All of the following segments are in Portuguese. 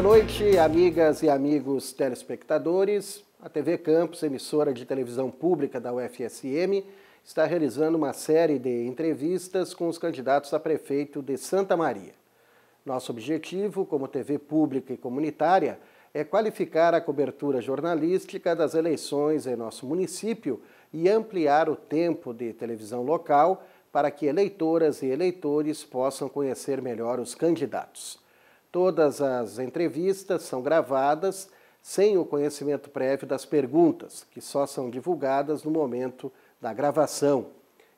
Boa noite, amigas e amigos telespectadores. A TV Campus, emissora de televisão pública da UFSM, está realizando uma série de entrevistas com os candidatos a prefeito de Santa Maria. Nosso objetivo, como TV pública e comunitária, é qualificar a cobertura jornalística das eleições em nosso município e ampliar o tempo de televisão local para que eleitoras e eleitores possam conhecer melhor os candidatos. Todas as entrevistas são gravadas sem o conhecimento prévio das perguntas, que só são divulgadas no momento da gravação,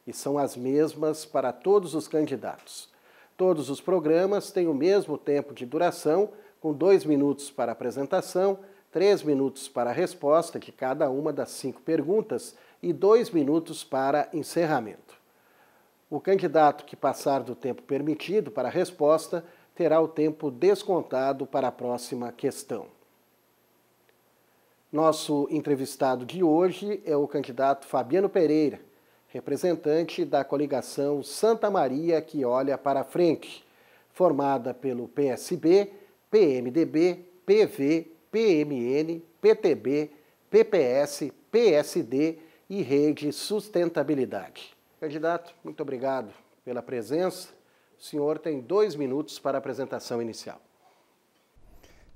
e são as mesmas para todos os candidatos. Todos os programas têm o mesmo tempo de duração, com dois minutos para apresentação, três minutos para a resposta de cada uma das cinco perguntas e dois minutos para encerramento. O candidato que passar do tempo permitido para a resposta terá o tempo descontado para a próxima questão. Nosso entrevistado de hoje é o candidato Fabiano Pereira, representante da coligação Santa Maria que olha para frente, formada pelo PSB, PMDB, PV, PMN, PTB, PPS, PSD e Rede Sustentabilidade. Candidato, muito obrigado pela presença. O senhor tem dois minutos para a apresentação inicial.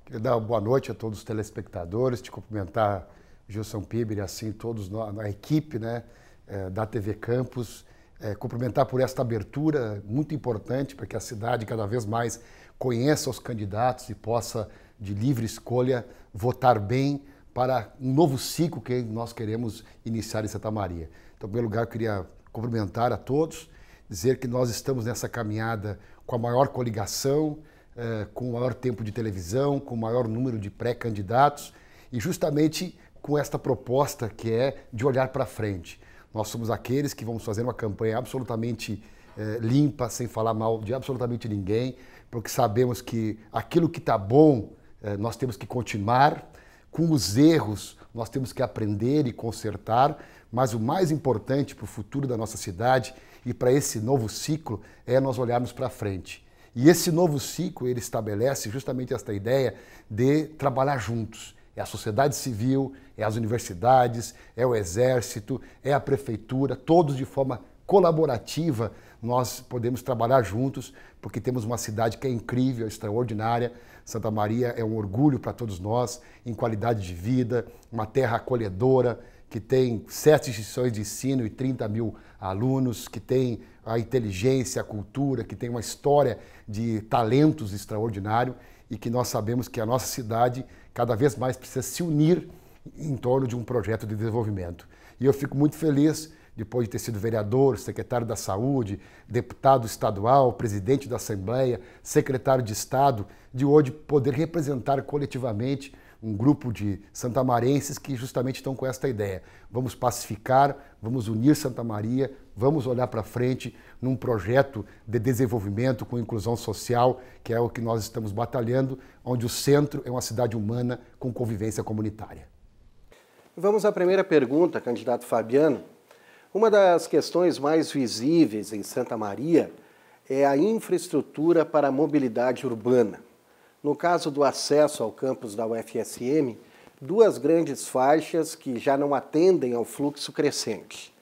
Queria dar boa noite a todos os telespectadores, te cumprimentar, Gilson Piber, e assim todos na, equipe né, é, da TV Campus, é, cumprimentar por esta abertura muito importante para que a cidade cada vez mais conheça os candidatos e possa, de livre escolha, votar bem para um novo ciclo que nós queremos iniciar em Santa Maria. Então, em primeiro lugar, eu queria cumprimentar a todos, dizer que nós estamos nessa caminhada com a maior coligação, eh, com o maior tempo de televisão, com o maior número de pré-candidatos e justamente com esta proposta que é de olhar para frente. Nós somos aqueles que vamos fazer uma campanha absolutamente eh, limpa, sem falar mal de absolutamente ninguém, porque sabemos que aquilo que está bom eh, nós temos que continuar, com os erros nós temos que aprender e consertar, mas o mais importante para o futuro da nossa cidade e para esse novo ciclo é nós olharmos para frente. E esse novo ciclo, ele estabelece justamente esta ideia de trabalhar juntos. É a sociedade civil, é as universidades, é o exército, é a prefeitura, todos de forma colaborativa nós podemos trabalhar juntos, porque temos uma cidade que é incrível, extraordinária. Santa Maria é um orgulho para todos nós em qualidade de vida, uma terra acolhedora, que tem sete instituições de ensino e 30 mil alunos, que tem a inteligência, a cultura, que tem uma história de talentos extraordinário e que nós sabemos que a nossa cidade cada vez mais precisa se unir em torno de um projeto de desenvolvimento. E eu fico muito feliz depois de ter sido vereador, secretário da Saúde, deputado estadual, presidente da Assembleia, secretário de Estado, de hoje poder representar coletivamente um grupo de santamarenses que justamente estão com esta ideia. Vamos pacificar, vamos unir Santa Maria, vamos olhar para frente num projeto de desenvolvimento com inclusão social, que é o que nós estamos batalhando, onde o centro é uma cidade humana com convivência comunitária. Vamos à primeira pergunta, candidato Fabiano. Uma das questões mais visíveis em Santa Maria é a infraestrutura para a mobilidade urbana. No caso do acesso ao campus da UFSM, duas grandes faixas que já não atendem ao fluxo crescente.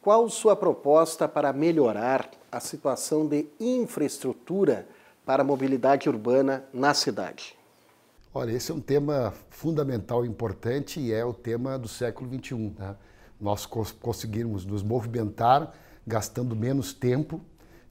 Qual sua proposta para melhorar a situação de infraestrutura para a mobilidade urbana na cidade? Olha, esse é um tema fundamental importante e é o tema do século XXI. Né? Nós conseguirmos nos movimentar gastando menos tempo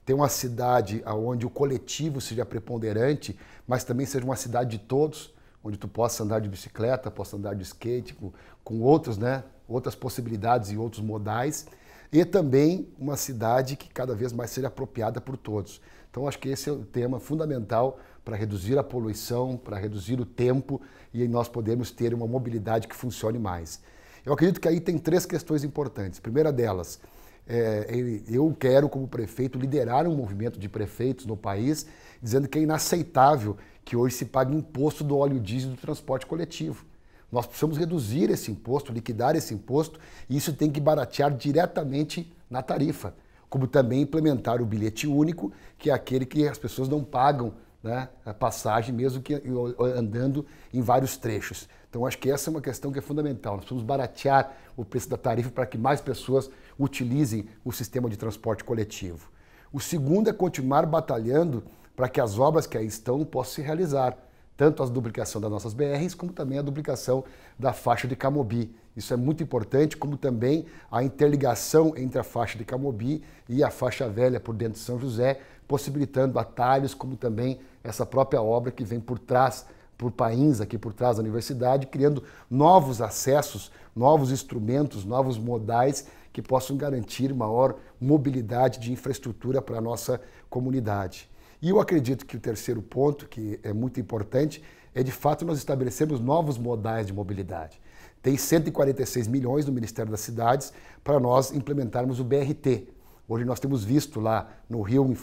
ter uma cidade onde o coletivo seja preponderante, mas também seja uma cidade de todos, onde tu possa andar de bicicleta, possa andar de skate, com, com outros, né, outras possibilidades e outros modais, e também uma cidade que cada vez mais seja apropriada por todos. Então acho que esse é o tema fundamental para reduzir a poluição, para reduzir o tempo e nós podemos ter uma mobilidade que funcione mais. Eu acredito que aí tem três questões importantes. Primeira delas, é, eu quero, como prefeito, liderar um movimento de prefeitos no país, dizendo que é inaceitável que hoje se pague imposto do óleo diesel do transporte coletivo. Nós precisamos reduzir esse imposto, liquidar esse imposto, e isso tem que baratear diretamente na tarifa, como também implementar o bilhete único, que é aquele que as pessoas não pagam né, a passagem, mesmo que andando em vários trechos. Então, acho que essa é uma questão que é fundamental. Nós precisamos baratear o preço da tarifa para que mais pessoas utilizem o sistema de transporte coletivo. O segundo é continuar batalhando para que as obras que aí estão possam se realizar, tanto a duplicação das nossas BRs, como também a duplicação da faixa de Camobi. Isso é muito importante, como também a interligação entre a faixa de Camobi e a faixa velha por dentro de São José, possibilitando atalhos, como também essa própria obra que vem por trás, por país aqui por trás da universidade, criando novos acessos, novos instrumentos, novos modais que possam garantir maior mobilidade de infraestrutura para a nossa comunidade. E eu acredito que o terceiro ponto, que é muito importante, é de fato nós estabelecermos novos modais de mobilidade. Tem 146 milhões no Ministério das Cidades para nós implementarmos o BRT. Hoje nós temos visto lá no Rio,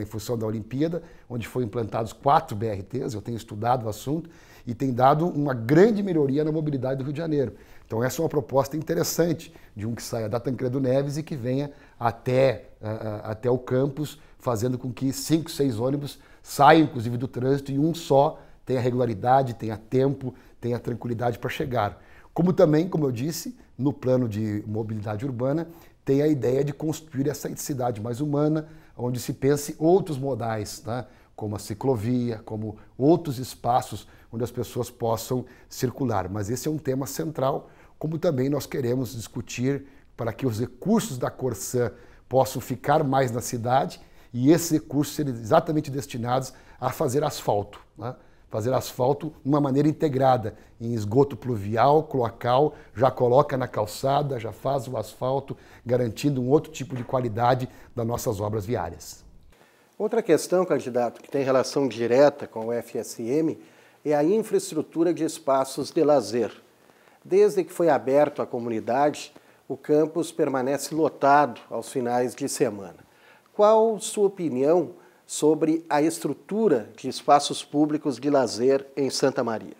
em função da Olimpíada, onde foram implantados quatro BRTs, eu tenho estudado o assunto, e tem dado uma grande melhoria na mobilidade do Rio de Janeiro. Então essa é uma proposta interessante de um que saia da Tancredo Neves e que venha até, uh, até o campus fazendo com que cinco, seis ônibus saiam, inclusive, do trânsito e um só tenha regularidade, tenha tempo, tenha tranquilidade para chegar. Como também, como eu disse, no plano de mobilidade urbana, tem a ideia de construir essa cidade mais humana, onde se pense outros modais, né? como a ciclovia, como outros espaços onde as pessoas possam circular. Mas esse é um tema central, como também nós queremos discutir para que os recursos da Corsã possam ficar mais na cidade e esses recursos serem exatamente destinados a fazer asfalto. Né? Fazer asfalto de uma maneira integrada, em esgoto pluvial, cloacal, já coloca na calçada, já faz o asfalto, garantindo um outro tipo de qualidade das nossas obras viárias. Outra questão, candidato, que tem relação direta com o FSM é a infraestrutura de espaços de lazer. Desde que foi aberto à comunidade, o campus permanece lotado aos finais de semana. Qual sua opinião sobre a estrutura de espaços públicos de lazer em Santa Maria?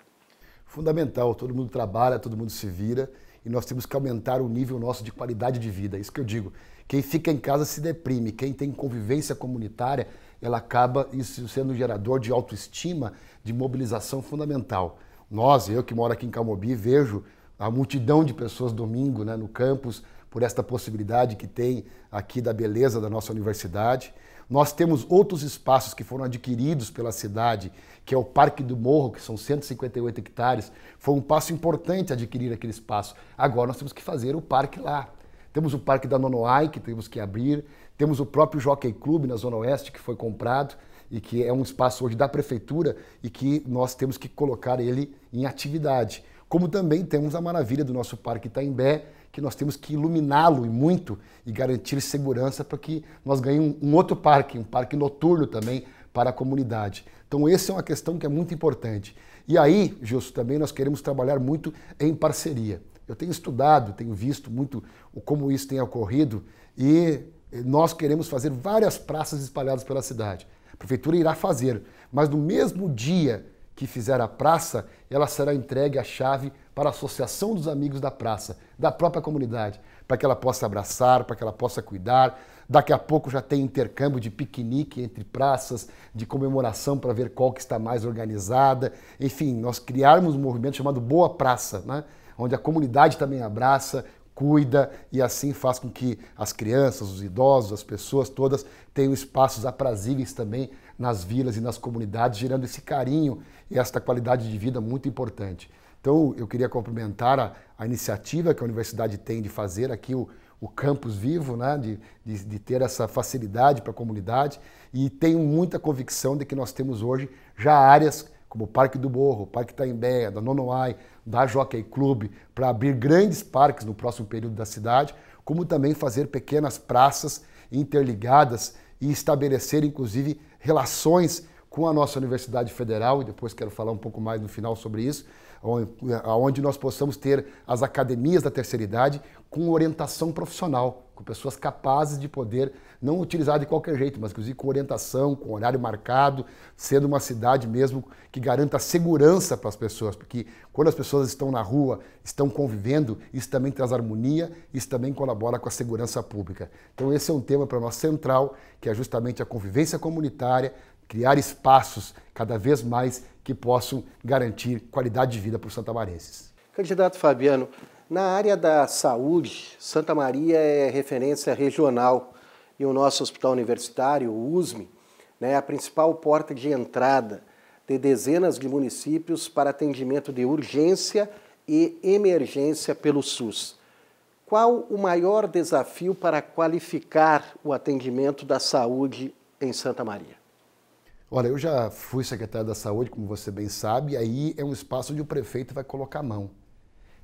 Fundamental, todo mundo trabalha, todo mundo se vira e nós temos que aumentar o nível nosso de qualidade de vida. Isso que eu digo. Quem fica em casa se deprime, quem tem convivência comunitária, ela acaba isso sendo um gerador de autoestima, de mobilização fundamental. Nós, eu que moro aqui em Calmobi, vejo a multidão de pessoas domingo né, no campus, por esta possibilidade que tem aqui da beleza da nossa universidade. Nós temos outros espaços que foram adquiridos pela cidade, que é o Parque do Morro, que são 158 hectares. Foi um passo importante adquirir aquele espaço. Agora nós temos que fazer o parque lá. Temos o Parque da Nonoai, que temos que abrir. Temos o próprio Jockey Club na Zona Oeste, que foi comprado e que é um espaço hoje da prefeitura e que nós temos que colocar ele em atividade. Como também temos a maravilha do nosso Parque Itaimbé, que nós temos que iluminá-lo e muito e garantir segurança para que nós ganhemos um outro parque, um parque noturno também para a comunidade. Então, essa é uma questão que é muito importante. E aí, Justo, também nós queremos trabalhar muito em parceria. Eu tenho estudado, tenho visto muito como isso tem ocorrido e nós queremos fazer várias praças espalhadas pela cidade. A prefeitura irá fazer, mas no mesmo dia que fizer a praça, ela será entregue a chave para a Associação dos Amigos da Praça, da própria comunidade, para que ela possa abraçar, para que ela possa cuidar. Daqui a pouco já tem intercâmbio de piquenique entre praças, de comemoração para ver qual que está mais organizada. Enfim, nós criarmos um movimento chamado Boa Praça, né? onde a comunidade também abraça, cuida e assim faz com que as crianças, os idosos, as pessoas todas tenham espaços aprazíveis também nas vilas e nas comunidades, gerando esse carinho e esta qualidade de vida muito importante. Então, eu queria cumprimentar a, a iniciativa que a universidade tem de fazer aqui o, o campus vivo, né? de, de, de ter essa facilidade para a comunidade e tenho muita convicção de que nós temos hoje já áreas como o Parque do Morro, o Parque Taimbé, da Nonoai, da Jockey Club, para abrir grandes parques no próximo período da cidade, como também fazer pequenas praças interligadas e estabelecer, inclusive, relações com a nossa Universidade Federal, e depois quero falar um pouco mais no final sobre isso, onde nós possamos ter as academias da terceira idade com orientação profissional, com pessoas capazes de poder não utilizar de qualquer jeito, mas inclusive com orientação, com horário marcado, sendo uma cidade mesmo que garanta segurança para as pessoas, porque quando as pessoas estão na rua, estão convivendo, isso também traz harmonia, isso também colabora com a segurança pública. Então esse é um tema para nós central, que é justamente a convivência comunitária, criar espaços cada vez mais que possam garantir qualidade de vida para os santamarenses. Candidato Fabiano, na área da saúde, Santa Maria é referência regional e o nosso hospital universitário, o USME, né, é a principal porta de entrada de dezenas de municípios para atendimento de urgência e emergência pelo SUS. Qual o maior desafio para qualificar o atendimento da saúde em Santa Maria? Olha, eu já fui secretário da Saúde, como você bem sabe, e aí é um espaço onde o prefeito vai colocar a mão.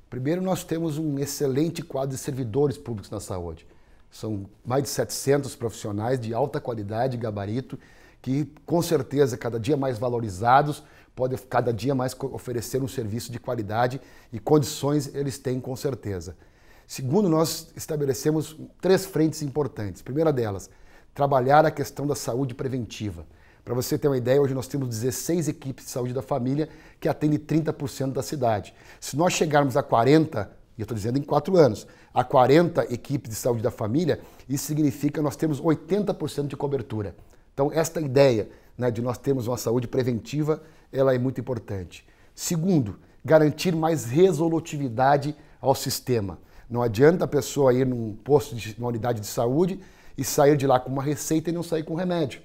Primeiro, nós temos um excelente quadro de servidores públicos na saúde. São mais de 700 profissionais de alta qualidade gabarito que, com certeza, cada dia mais valorizados, podem cada dia mais oferecer um serviço de qualidade e condições eles têm com certeza. Segundo, nós estabelecemos três frentes importantes. primeira delas, trabalhar a questão da saúde preventiva. Para você ter uma ideia, hoje nós temos 16 equipes de saúde da família que atendem 30% da cidade. Se nós chegarmos a 40, e eu estou dizendo em quatro anos, a 40 equipes de saúde da família, isso significa nós temos 80% de cobertura. Então, esta ideia né, de nós termos uma saúde preventiva, ela é muito importante. Segundo, garantir mais resolutividade ao sistema. Não adianta a pessoa ir num posto, de, numa unidade de saúde e sair de lá com uma receita e não sair com remédio.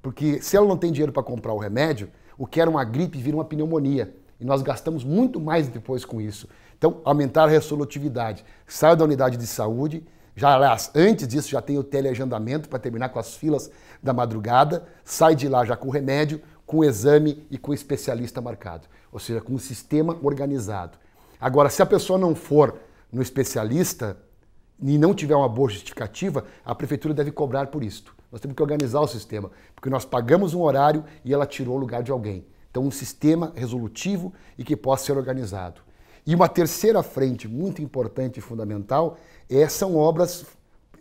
Porque se ela não tem dinheiro para comprar o remédio, o que era uma gripe vira uma pneumonia. E nós gastamos muito mais depois com isso. Então, aumentar a resolutividade. Saia da unidade de saúde, já aliás, antes disso já tem o teleagendamento para terminar com as filas da madrugada, sai de lá já com o remédio, com o exame e com o especialista marcado. Ou seja, com um sistema organizado. Agora, se a pessoa não for no especialista e não tiver uma boa justificativa, a prefeitura deve cobrar por isto. Nós temos que organizar o sistema, porque nós pagamos um horário e ela tirou o lugar de alguém. Então, um sistema resolutivo e que possa ser organizado. E uma terceira frente muito importante e fundamental é, são obras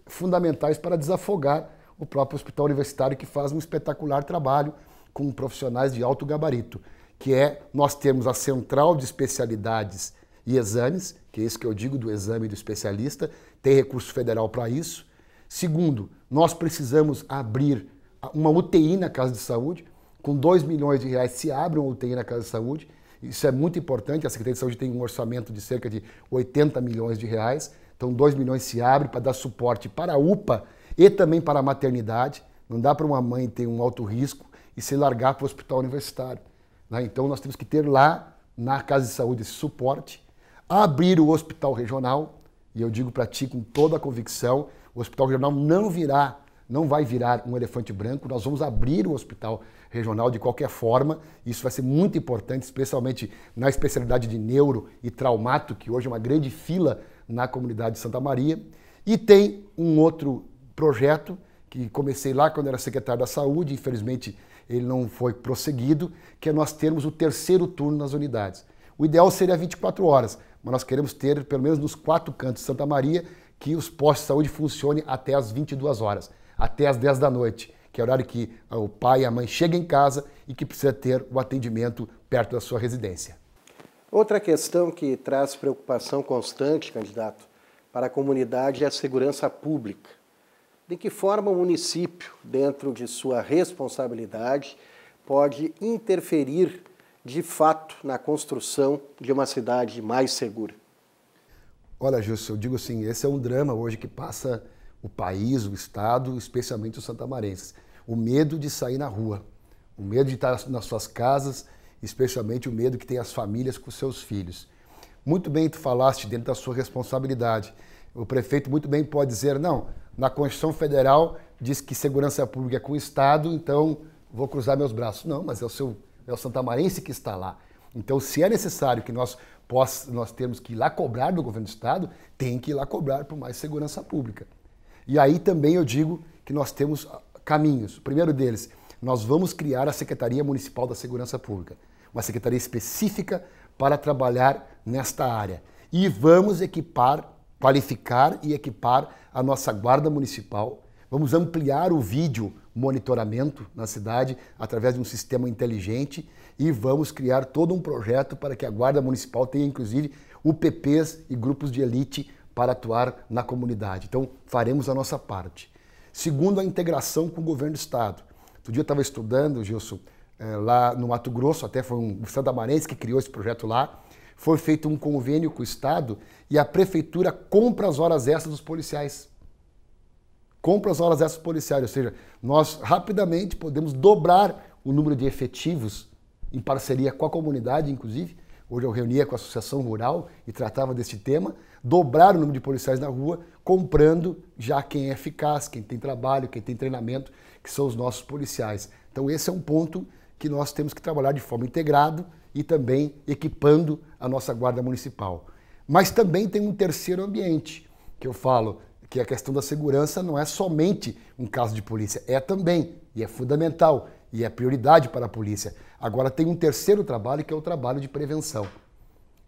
fundamentais para desafogar o próprio hospital universitário, que faz um espetacular trabalho com profissionais de alto gabarito, que é nós temos a central de especialidades e exames, que é isso que eu digo do exame do especialista, tem recurso federal para isso. Segundo, nós precisamos abrir uma UTI na Casa de Saúde. Com 2 milhões de reais se abre uma UTI na Casa de Saúde. Isso é muito importante. A Secretaria de Saúde tem um orçamento de cerca de 80 milhões de reais. Então, 2 milhões se abre para dar suporte para a UPA e também para a maternidade. Não dá para uma mãe ter um alto risco e se largar para o hospital universitário. Né? Então, nós temos que ter lá na Casa de Saúde esse suporte, abrir o hospital regional, e eu digo para ti com toda a convicção, o Hospital Regional não virá, não vai virar um elefante branco. Nós vamos abrir o Hospital Regional de qualquer forma. Isso vai ser muito importante, especialmente na especialidade de neuro e traumato, que hoje é uma grande fila na comunidade de Santa Maria. E tem um outro projeto que comecei lá quando era secretário da Saúde, infelizmente ele não foi prosseguido, que é nós termos o terceiro turno nas unidades. O ideal seria 24 horas, mas nós queremos ter, pelo menos nos quatro cantos de Santa Maria, que os postos de saúde funcionem até as 22 horas, até as 10 da noite, que é o horário que o pai e a mãe chegam em casa e que precisa ter o atendimento perto da sua residência. Outra questão que traz preocupação constante, candidato, para a comunidade é a segurança pública. De que forma o município, dentro de sua responsabilidade, pode interferir de fato na construção de uma cidade mais segura? Olha, Gilson, eu digo assim, esse é um drama hoje que passa o país, o Estado, especialmente os santamarenses. O medo de sair na rua, o medo de estar nas suas casas, especialmente o medo que tem as famílias com seus filhos. Muito bem tu falaste dentro da sua responsabilidade. O prefeito muito bem pode dizer, não, na Constituição Federal diz que segurança pública é com o Estado, então vou cruzar meus braços. Não, mas é o seu é o santamarense que está lá. Então, se é necessário que nós nós temos que ir lá cobrar do governo do Estado, tem que ir lá cobrar por mais segurança pública. E aí também eu digo que nós temos caminhos. O primeiro deles, nós vamos criar a Secretaria Municipal da Segurança Pública, uma secretaria específica para trabalhar nesta área. E vamos equipar, qualificar e equipar a nossa Guarda Municipal. Vamos ampliar o vídeo monitoramento na cidade através de um sistema inteligente e vamos criar todo um projeto para que a Guarda Municipal tenha, inclusive, UPPs e grupos de elite para atuar na comunidade. Então, faremos a nossa parte. Segundo, a integração com o governo do Estado. Outro dia eu estava estudando, Gilson, é, lá no Mato Grosso, até foi um Santa Marense que criou esse projeto lá. Foi feito um convênio com o Estado e a prefeitura compra as horas extras dos policiais. Compra as horas extras policiais, ou seja, nós rapidamente podemos dobrar o número de efetivos em parceria com a comunidade, inclusive. Hoje eu reunia com a Associação Rural e tratava desse tema, dobrar o número de policiais na rua, comprando já quem é eficaz, quem tem trabalho, quem tem treinamento, que são os nossos policiais. Então esse é um ponto que nós temos que trabalhar de forma integrada e também equipando a nossa guarda municipal. Mas também tem um terceiro ambiente, que eu falo, que a questão da segurança não é somente um caso de polícia, é também, e é fundamental, e é prioridade para a polícia. Agora tem um terceiro trabalho, que é o trabalho de prevenção.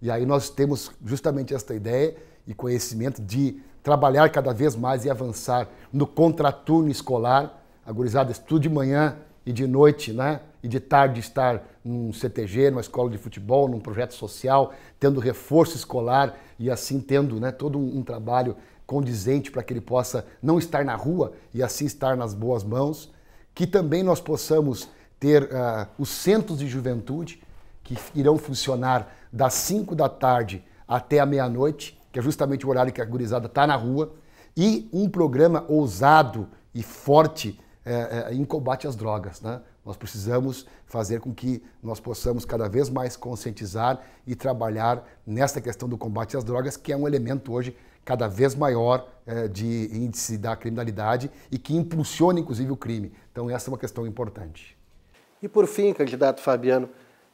E aí nós temos justamente esta ideia e conhecimento de trabalhar cada vez mais e avançar no contraturno escolar. A gurizada estuda de manhã e de noite, né? E de tarde estar num CTG, numa escola de futebol, num projeto social, tendo reforço escolar e assim tendo né, todo um, um trabalho condizente para que ele possa não estar na rua e assim estar nas boas mãos. Que também nós possamos ter uh, os centros de juventude que irão funcionar das 5 da tarde até a meia-noite, que é justamente o horário que a gurizada está na rua, e um programa ousado e forte é, é, em combate às drogas. Né? Nós precisamos fazer com que nós possamos cada vez mais conscientizar e trabalhar nessa questão do combate às drogas, que é um elemento hoje cada vez maior é, de índice da criminalidade e que impulsiona inclusive o crime. Então essa é uma questão importante. E por fim, candidato Fabiano,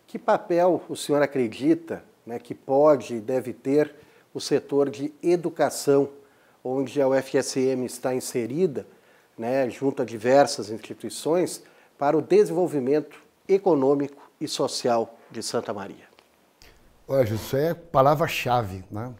que papel o senhor acredita né, que pode e deve ter o setor de educação, onde a UFSM está inserida, né, junto a diversas instituições, para o desenvolvimento econômico e social de Santa Maria? Olha, isso é palavra-chave. Né?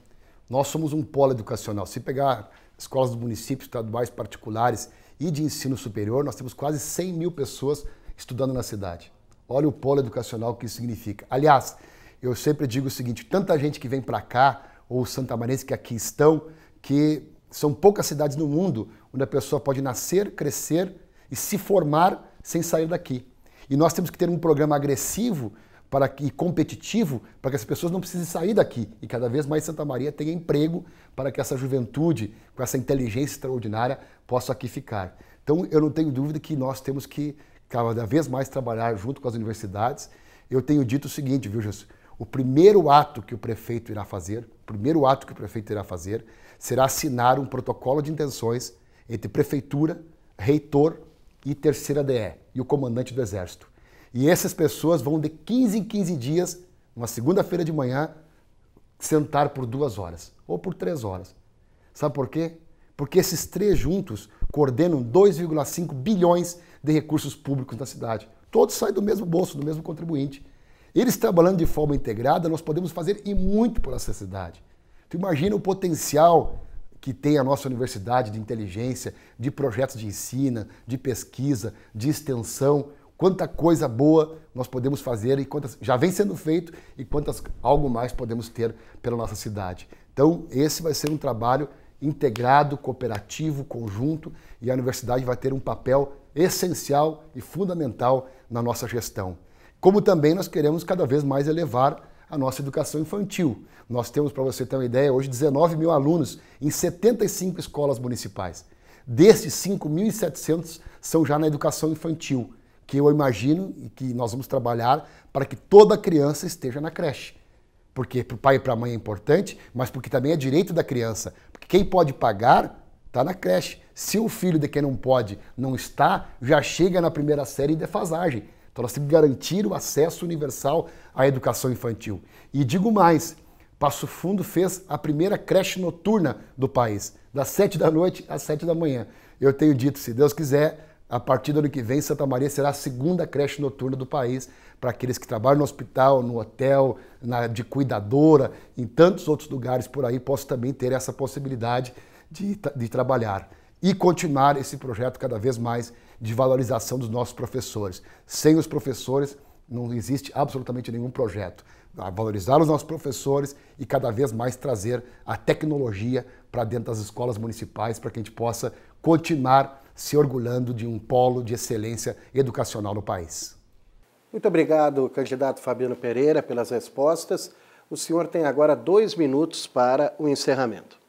Nós somos um polo educacional. Se pegar escolas dos municípios estaduais particulares e de ensino superior, nós temos quase 100 mil pessoas estudando na cidade. Olha o polo educacional que isso significa. Aliás, eu sempre digo o seguinte: tanta gente que vem para cá, ou santamarense que aqui estão, que são poucas cidades no mundo onde a pessoa pode nascer, crescer e se formar sem sair daqui. E nós temos que ter um programa agressivo para que, e competitivo para que as pessoas não precisem sair daqui e cada vez mais Santa Maria tenha emprego para que essa juventude, com essa inteligência extraordinária, possa aqui ficar. Então, eu não tenho dúvida que nós temos que cada vez mais trabalhar junto com as universidades. Eu tenho dito o seguinte, viu, Jesus? O primeiro ato que o prefeito irá fazer, o primeiro ato que o prefeito irá fazer, será assinar um protocolo de intenções entre prefeitura, reitor e terceira DE e o comandante do Exército. E essas pessoas vão de 15 em 15 dias, uma segunda-feira de manhã, sentar por duas horas ou por três horas. Sabe por quê? Porque esses três juntos coordenam 2,5 bilhões de recursos públicos na cidade. Todos saem do mesmo bolso, do mesmo contribuinte. Eles trabalhando de forma integrada, nós podemos fazer e muito por essa cidade. Tu imagina o potencial que tem a nossa universidade de inteligência, de projetos de ensino, de pesquisa, de extensão, quanta coisa boa nós podemos fazer e quantas já vem sendo feito e quantas algo mais podemos ter pela nossa cidade. Então, esse vai ser um trabalho integrado, cooperativo, conjunto, e a universidade vai ter um papel essencial e fundamental na nossa gestão. Como também nós queremos cada vez mais elevar a nossa educação infantil. Nós temos, para você ter uma ideia, hoje 19 mil alunos em 75 escolas municipais. Desses, 5.700 são já na educação infantil, que eu imagino e que nós vamos trabalhar para que toda criança esteja na creche porque para o pai e para a mãe é importante, mas porque também é direito da criança. Porque quem pode pagar está na creche. Se o filho de quem não pode não está, já chega na primeira série em defasagem. Então nós temos que garantir o acesso universal à educação infantil. E digo mais, Passo Fundo fez a primeira creche noturna do país, das sete da noite às sete da manhã. Eu tenho dito, se Deus quiser, a partir do ano que vem, Santa Maria será a segunda creche noturna do país para aqueles que trabalham no hospital, no hotel, na, de cuidadora, em tantos outros lugares por aí, possam também ter essa possibilidade de, de trabalhar. E continuar esse projeto cada vez mais de valorização dos nossos professores. Sem os professores, não existe absolutamente nenhum projeto. Valorizar os nossos professores e cada vez mais trazer a tecnologia para dentro das escolas municipais para que a gente possa continuar se orgulhando de um polo de excelência educacional no país. Muito obrigado, candidato Fabiano Pereira, pelas respostas. O senhor tem agora dois minutos para o encerramento.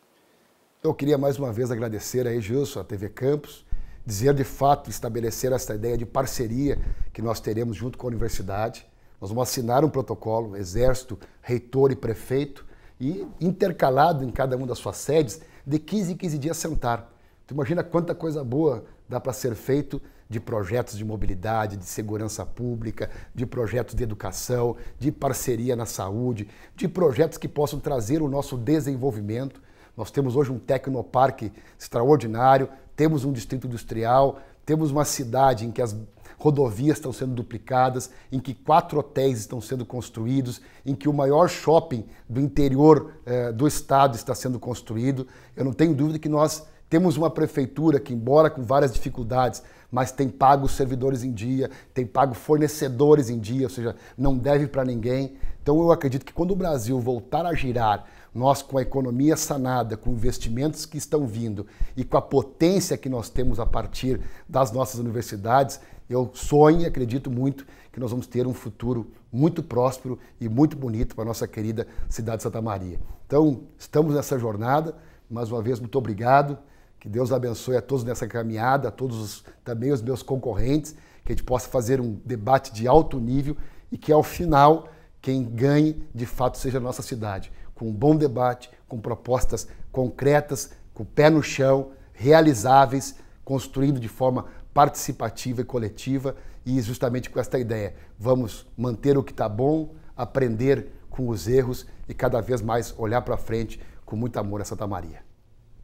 Eu queria mais uma vez agradecer aí, Gilson, a TV Campus, dizer de fato, estabelecer essa ideia de parceria que nós teremos junto com a universidade. Nós vamos assinar um protocolo, Exército, Reitor e Prefeito, e intercalado em cada uma das suas sedes, de 15 em 15 dias sentar. Tu imagina quanta coisa boa dá para ser feito de projetos de mobilidade, de segurança pública, de projetos de educação, de parceria na saúde, de projetos que possam trazer o nosso desenvolvimento. Nós temos hoje um tecnoparque extraordinário, temos um distrito industrial, temos uma cidade em que as rodovias estão sendo duplicadas, em que quatro hotéis estão sendo construídos, em que o maior shopping do interior eh, do estado está sendo construído. Eu não tenho dúvida que nós temos uma prefeitura que, embora com várias dificuldades, mas tem pago servidores em dia, tem pago fornecedores em dia, ou seja, não deve para ninguém. Então eu acredito que quando o Brasil voltar a girar, nós com a economia sanada, com investimentos que estão vindo e com a potência que nós temos a partir das nossas universidades, eu sonho e acredito muito que nós vamos ter um futuro muito próspero e muito bonito para a nossa querida cidade de Santa Maria. Então, estamos nessa jornada. Mais uma vez, muito obrigado. Que Deus abençoe a todos nessa caminhada, a todos os, também os meus concorrentes, que a gente possa fazer um debate de alto nível e que ao final quem ganhe de fato seja a nossa cidade, com um bom debate, com propostas concretas, com o pé no chão, realizáveis, construindo de forma participativa e coletiva e justamente com esta ideia. Vamos manter o que está bom, aprender com os erros e cada vez mais olhar para frente com muito amor a Santa Maria.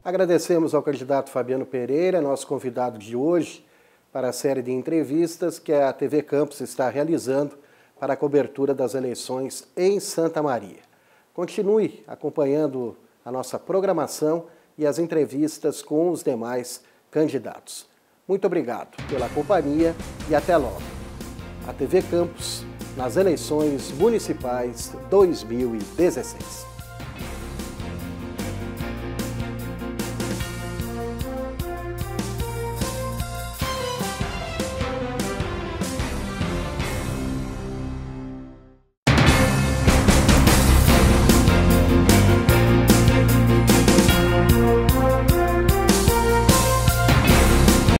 Agradecemos ao candidato Fabiano Pereira, nosso convidado de hoje, para a série de entrevistas que a TV Campus está realizando para a cobertura das eleições em Santa Maria. Continue acompanhando a nossa programação e as entrevistas com os demais candidatos. Muito obrigado pela companhia e até logo. A TV Campus nas eleições municipais 2016.